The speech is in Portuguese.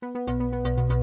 Música